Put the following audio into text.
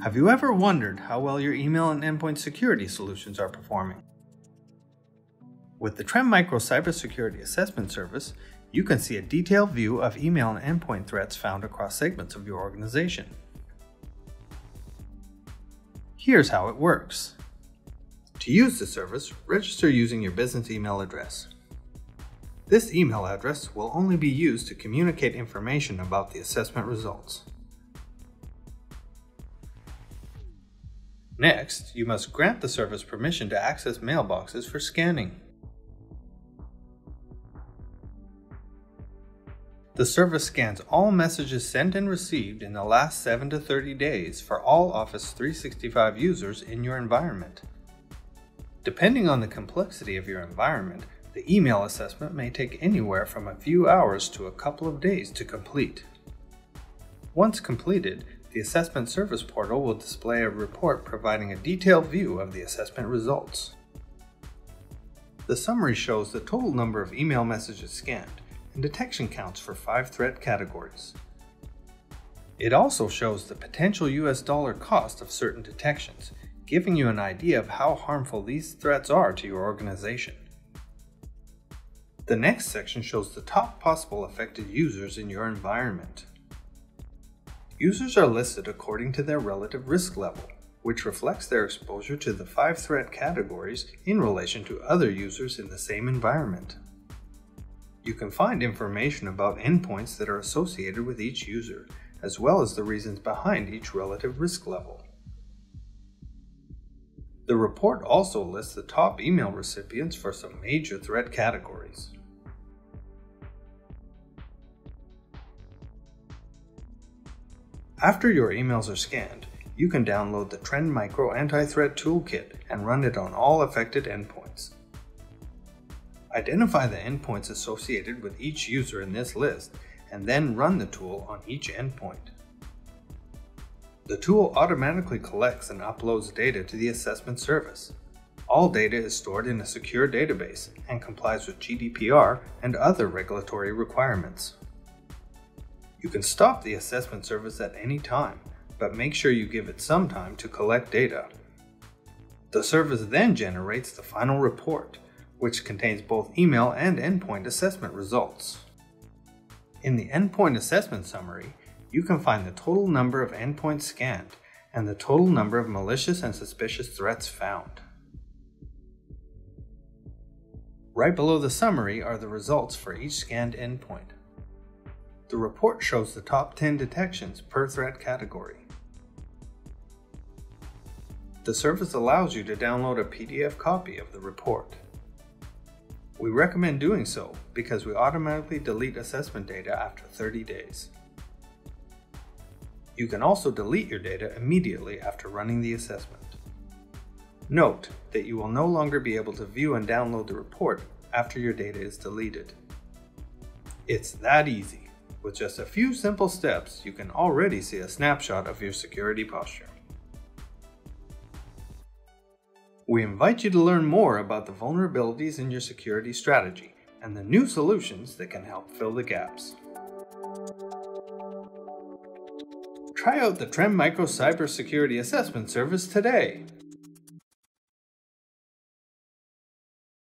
Have you ever wondered how well your email and endpoint security solutions are performing? With the Trend Micro Cybersecurity Assessment Service, you can see a detailed view of email and endpoint threats found across segments of your organization. Here's how it works. To use the service, register using your business email address. This email address will only be used to communicate information about the assessment results. Next, you must grant the service permission to access mailboxes for scanning. The service scans all messages sent and received in the last 7 to 30 days for all Office 365 users in your environment. Depending on the complexity of your environment, the email assessment may take anywhere from a few hours to a couple of days to complete. Once completed, the Assessment Service Portal will display a report providing a detailed view of the assessment results. The summary shows the total number of email messages scanned and detection counts for five threat categories. It also shows the potential US dollar cost of certain detections, giving you an idea of how harmful these threats are to your organization. The next section shows the top possible affected users in your environment. Users are listed according to their relative risk level, which reflects their exposure to the five threat categories in relation to other users in the same environment. You can find information about endpoints that are associated with each user, as well as the reasons behind each relative risk level. The report also lists the top email recipients for some major threat categories. After your emails are scanned, you can download the Trend Micro Anti-Threat Toolkit and run it on all affected endpoints. Identify the endpoints associated with each user in this list and then run the tool on each endpoint. The tool automatically collects and uploads data to the assessment service. All data is stored in a secure database and complies with GDPR and other regulatory requirements. You can stop the assessment service at any time, but make sure you give it some time to collect data. The service then generates the final report, which contains both email and endpoint assessment results. In the Endpoint Assessment Summary, you can find the total number of endpoints scanned and the total number of malicious and suspicious threats found. Right below the summary are the results for each scanned endpoint. The report shows the top 10 detections per threat category. The service allows you to download a PDF copy of the report. We recommend doing so because we automatically delete assessment data after 30 days. You can also delete your data immediately after running the assessment. Note that you will no longer be able to view and download the report after your data is deleted. It's that easy. With just a few simple steps, you can already see a snapshot of your security posture. We invite you to learn more about the vulnerabilities in your security strategy and the new solutions that can help fill the gaps. Try out the Trend Micro Cybersecurity Assessment Service today.